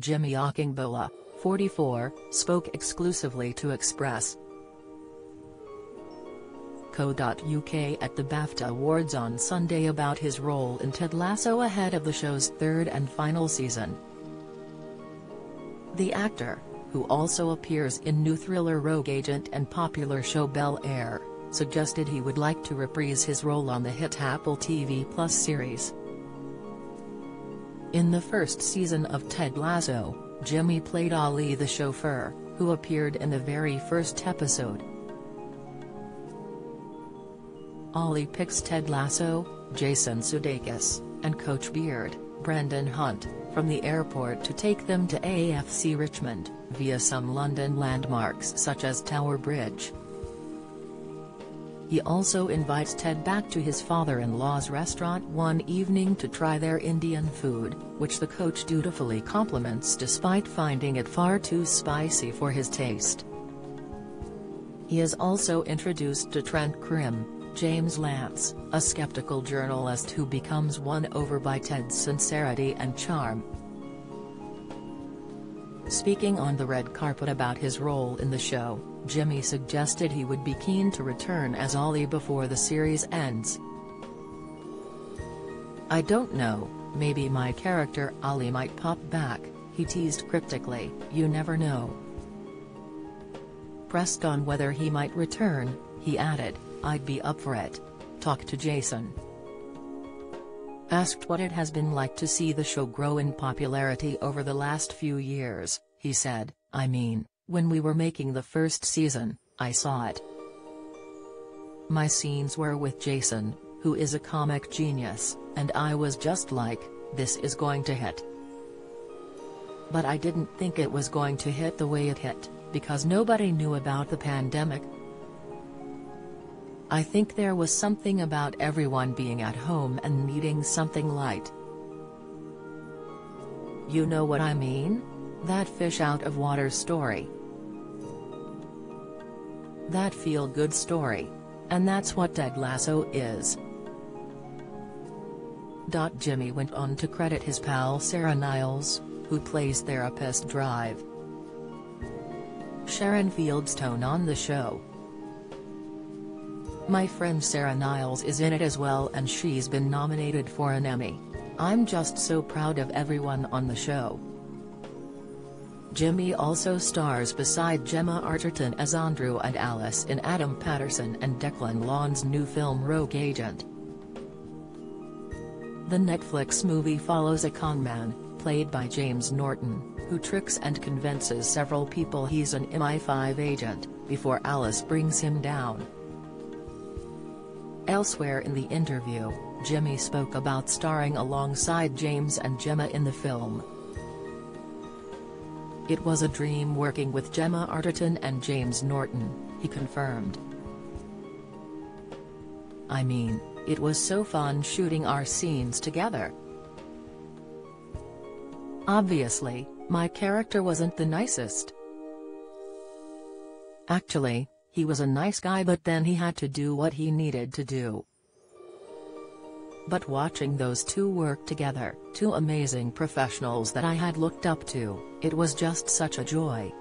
Jimmy Akingbola, 44, spoke exclusively to Express. Co.uk at the BAFTA Awards on Sunday about his role in Ted Lasso ahead of the show's third and final season. The actor, who also appears in new thriller Rogue Agent and popular show Bel Air, suggested he would like to reprise his role on the hit Apple TV Plus series. In the first season of Ted Lasso, Jimmy played Ali the chauffeur, who appeared in the very first episode. Ali picks Ted Lasso, Jason Sudeikis, and Coach Beard, Brendan Hunt, from the airport to take them to AFC Richmond, via some London landmarks such as Tower Bridge. He also invites Ted back to his father-in-law's restaurant one evening to try their Indian food, which the coach dutifully compliments despite finding it far too spicy for his taste. He is also introduced to Trent Crimm, James Lance, a skeptical journalist who becomes won over by Ted's sincerity and charm. Speaking on the red carpet about his role in the show, Jimmy suggested he would be keen to return as Ali before the series ends. I don't know, maybe my character Ali might pop back, he teased cryptically, you never know. Pressed on whether he might return, he added, I'd be up for it. Talk to Jason. Asked what it has been like to see the show grow in popularity over the last few years, he said, I mean, when we were making the first season, I saw it. My scenes were with Jason, who is a comic genius, and I was just like, this is going to hit. But I didn't think it was going to hit the way it hit, because nobody knew about the pandemic, I think there was something about everyone being at home and needing something light. You know what I mean? That fish out of water story. That feel-good story. And that's what Ted Lasso is. Jimmy went on to credit his pal Sarah Niles, who plays therapist Drive. Sharon Fieldstone on the show, my friend Sarah Niles is in it as well and she's been nominated for an Emmy. I'm just so proud of everyone on the show. Jimmy also stars beside Gemma Arterton as Andrew and Alice in Adam Patterson and Declan Lawn's new film Rogue Agent. The Netflix movie follows a conman, played by James Norton, who tricks and convinces several people he's an MI5 agent, before Alice brings him down. Elsewhere in the interview, Jimmy spoke about starring alongside James and Gemma in the film. It was a dream working with Gemma Arterton and James Norton, he confirmed. I mean, it was so fun shooting our scenes together. Obviously, my character wasn't the nicest. Actually, he was a nice guy but then he had to do what he needed to do. But watching those two work together, two amazing professionals that I had looked up to, it was just such a joy.